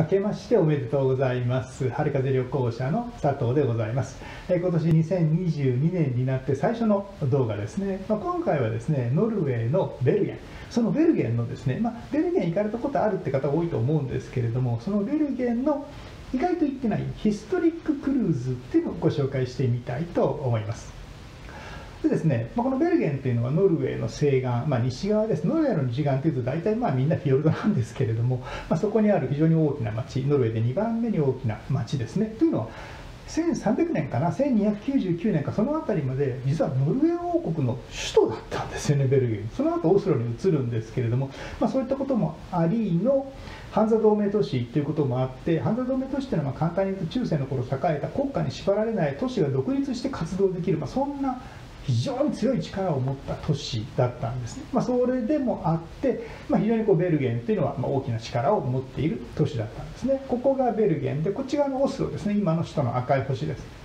明けましておめでとうございます。春風旅行社の佐藤でございます、え今年2022年になって最初の動画ですね、まあ、今回はですねノルウェーのベルゲン。そのベルゲンのですね、まあ、ベルゲン行かれたことあるって方多いと思うんですけれどもそのベルゲンの意外と行ってないヒストリッククルーズっていうのをご紹介してみたいと思います。でですね、まあ、このベルゲンというのはノルウェーの西岸、まあ、西側です。ノルウェーの西岸というと大体まあみんなフィヨルドなんですけれども、まあ、そこにある非常に大きな町、ノルウェーで2番目に大きな町ですね。というのは、1300年かな、1299年か、その辺りまで、実はノルウェー王国の首都だったんですよね、ベルゲン。その後オスロに移るんですけれども、まあ、そういったこともありの、ハンザ同盟都市ということもあって、ハンザ同盟都市というのは簡単に言うと中世の頃栄えた国家に縛られない都市が独立して活動できる、まあ、そんな非常に強い力を持った都市だったんですね、まあ、それでもあって、まあ、非常にこうベルゲンというのは大きな力を持っている都市だったんですね。ここがベルゲンでこっち側のオスロですね。今の首都の赤い星です。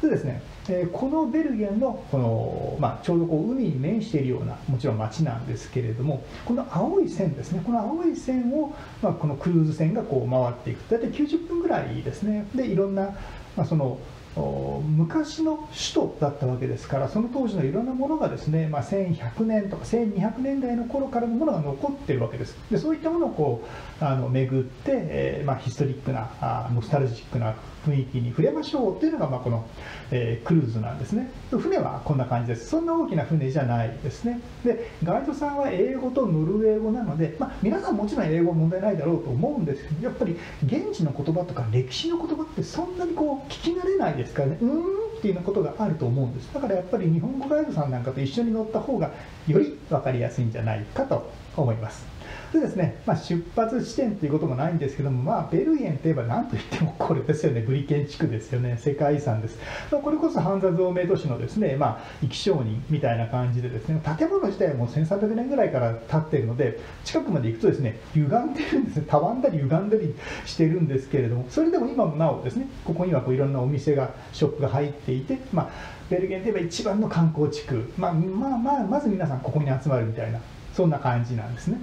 でですね、え、このベルゲンのこの、まあ、ちょうどこう海に面しているようなもちろん街なんですけれどもこの青い線ですね。この青い線を、まあ、このクルーズ船がこう回っていく。大体90分ぐらいですね。でいろんな、まあ、その昔の首都だったわけですからその当時のいろんなものがですね、まあ、1100年とか1200年代の頃からのものが残ってるわけです。でそういったものをこうあの巡って、えーまあ、ヒストリックなあノスタルジックな雰囲気に触れましょうというのが、まあ、この、えー、クルーズなんですね。船はこんな感じです。そんな大きな船じゃないですね。でガイドさんは英語とノルウェー語なので、まあ、皆さんもちろん英語問題ないだろうと思うんですけどやっぱり現地の言葉とか歴史の言葉ってそんなにこう聞きないですからね。うーんっていうようなことがあると思うんです。だからやっぱり日本語ガイドさんなんかと一緒に乗った方がより分かりやすいんじゃないかと思います。でですね、まあ、出発地点ということもないんですけども、まあ、ベルゲンといえば何といってもこれですよね、ブリケン地区ですよね、世界遺産です。これこそハンザ同盟都市のですね、まあ、生き証人みたいな感じでですね、建物自体はもう1300年ぐらいから建っているので、近くまで行くとですね、歪んでるんですね、たわんだり歪んだりしてるんですけれども、それでも今もなおですね、ここにはこういろんなお店が、ショップが入っていて、まあ、ベルゲンといえば一番の観光地区、まあ、まあまあ、まず皆さんここに集まるみたいな、そんな感じなんですね。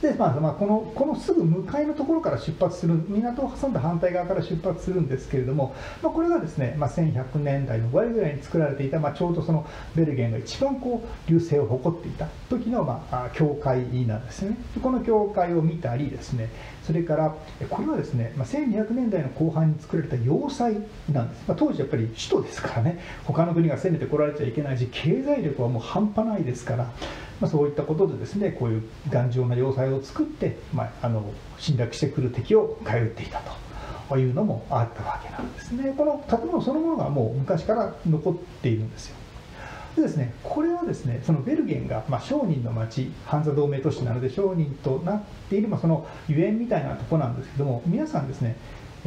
でまあまあ、このこのすぐ向かいのところから出発する港を挟んだ反対側から出発するんですけれども、まあ、これがですね、まあ、1100年代の終わりぐらいに作られていた、まあ、ちょうどそのベルゲンが一番こう流星を誇っていた時の、まあ、教会なんですね。この教会を見たりですねそれからこれはですね、まあ、1200年代の後半に作られた要塞なんです、まあ、当時やっぱり首都ですからね。他の国が攻めてこられちゃいけないし経済力はもう半端ないですからまあ、そういったことでですねこういう頑丈な要塞を作って、まあ、あの侵略してくる敵を通っていたというのもあったわけなんですね。この建物そのものがもう昔から残っているんですよ。でですねこれはですねそのベルゲンが、まあ、商人の町ハンザ同盟都市なので商人となっている、まあ、そのゆえんみたいなとこなんですけども皆さんですね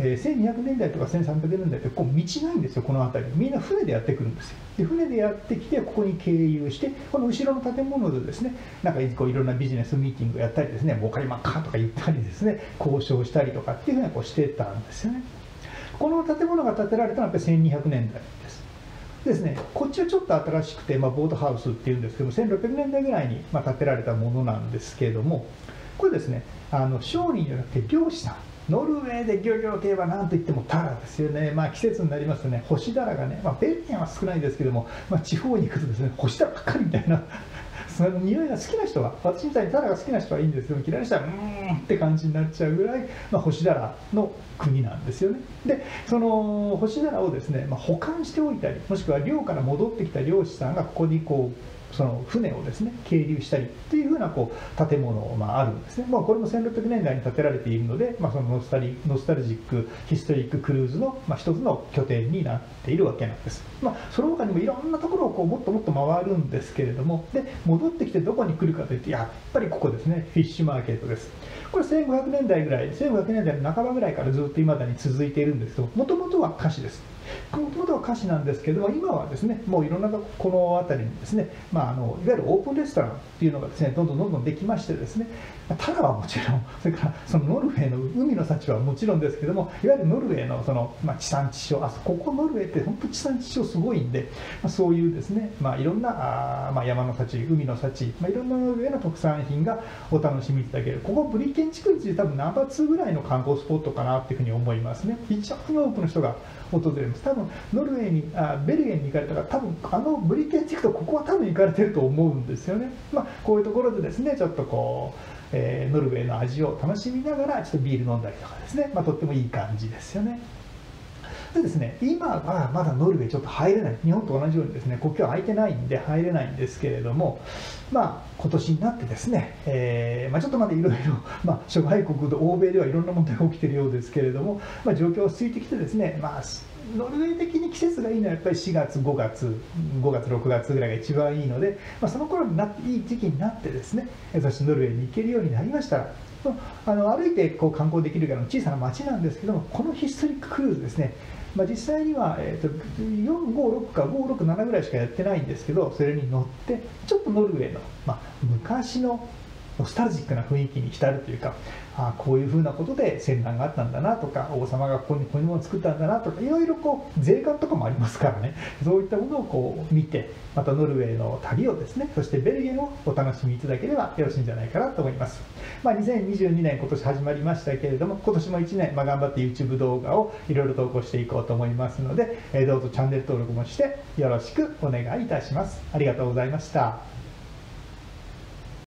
えー、1200年代とか1300年代ってこう道ないんですよこの辺り。みんな船でやってくるんですよ。で船でやってきてここに経由してこの後ろの建物でですねなんかこういろんなビジネスミーティングやったりですね儲かりまっかとか言ったりですね交渉したりとかっていうふうにこうしてたんですよね。この建物が建てられたのはやっぱり1200年代です。ですね、こっちはちょっと新しくて、まあ、ボートハウスっていうんですけども1600年代ぐらいに、まあ、建てられたものなんですけれどもこれですねあの商人じゃなくて漁師さんノルウェーで漁業といえば何といってもタラですよね、まあ、季節になりますとね干しだらがね、まあ、ベルギンは少ないですけども、まあ、地方に行くとですね干しだらばっかりみたいな その匂いが好きな人は私みたいにタラが好きな人はいいんですけど嫌いな人はうーんって感じになっちゃうぐらい、まあ、干しだらの国なんですよね。でその干しだらをですね、まあ、保管しておいたりもしくは漁から戻ってきた漁師さんがここにこうその船をですね係留したりっていうふうなこう建物がああるんですね、まあ、これも1600年代に建てられているので、まあ、そのノスタリノスタルジックヒストリッククルーズの、まあ、一つの拠点になっているわけなんです、まあ、その他にもいろんなところをこうもっともっと回るんですけれどもで戻ってきてどこに来るかといってやっぱりここですねフィッシュマーケットです。これ1500年代ぐらい1500年代の半ばぐらいからずっと未だに続いているんですけどもともとは菓子です。もともとは歌詞なんですけど今はですねもういろんなこの辺りにですね、まあ、あのいわゆるオープンレストランっていうのがですねどんどんどんどんできましてですねタラはもちろん それからそのノルウェーの海の幸はもちろんですけどもいわゆるノルウェーのその、まあ、地産地消あここノルウェーって本当地産地消すごいんで、まあ、そういうですね、まあ、いろんなあ、まあ、山の幸海の幸、まあ、いろんなノルウェーの特産品がお楽しみいただける。ここブリケン地区について多分ナンバー2ぐらいの観光スポットかなっていうふうに思いますね。非常に多くの人が訪れま多分ノルウェーにあベルゲンに行かれたから多分あのブリケン地区とここは多分行かれてると思うんですよね。まあこういうところでですねちょっとこうえー、ノルウェーの味を楽しみながらちょっとビール飲んだりとかですね、まあ、とってもいい感じですよね。でですね、今はまだノルウェーちょっと入れない、日本と同じようにですね国境空いてないんで入れないんですけれども、まあ今年になってですね、えーまあ、ちょっとまだいろいろ、まあ、諸外国と欧米ではいろんな問題が起きているようですけれども、まあ、状況が落ち着いてきてですね、まあ、ノルウェー的に季節がいいのはやっぱり4月、5月、5月、6月ぐらいが一番いいので、まあ、その頃になっていい時期になってですね、そしてノルウェーに行けるようになりましたら、あの歩いてこう観光できるぐらいの小さな町なんですけども、このヒストリッククルーズですね、まあ、実際には、えーと、456か567ぐらいしかやってないんですけどそれに乗ってちょっとノルウェーの、まあ、昔のノスタルジックな雰囲気に浸るというかあこういうふうなことで戦乱があったんだなとか王様がここにこういうものを作ったんだなとかいろいろこう税関とかもありますからね。そういったものをこう見てまたノルウェーの旅をですねそしてベルゲンをお楽しみいただければよろしいんじゃないかなと思います、まあ、2022年今年始まりましたけれども今年も1年、まあ、頑張って YouTube 動画をいろいろ投稿していこうと思いますので、えどうぞチャンネル登録もしてよろしくお願いいたします。ありがとうございました。